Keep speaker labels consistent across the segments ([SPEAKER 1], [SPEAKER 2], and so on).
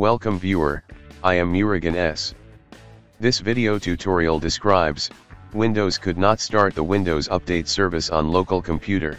[SPEAKER 1] Welcome viewer, I am Murugan S. This video tutorial describes, Windows could not start the Windows Update service on local computer.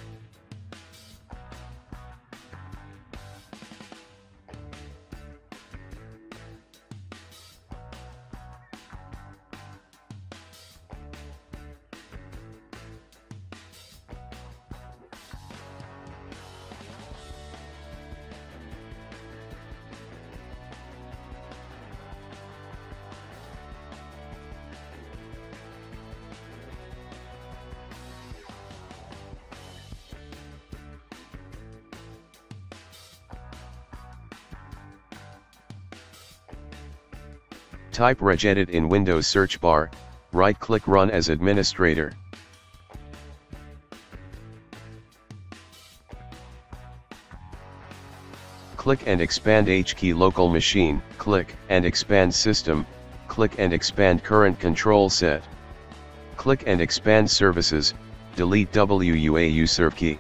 [SPEAKER 1] Type regedit in Windows search bar, right-click Run as administrator. Click and expand HKey local machine, click and expand system, click and expand current control set. Click and expand services, delete WUA key.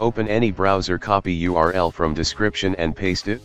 [SPEAKER 1] Open any browser copy URL from description and paste it.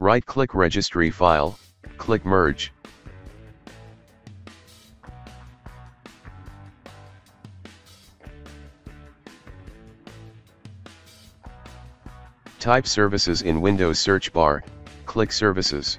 [SPEAKER 1] Right-click Registry File, click Merge. Type Services in Windows search bar, click Services.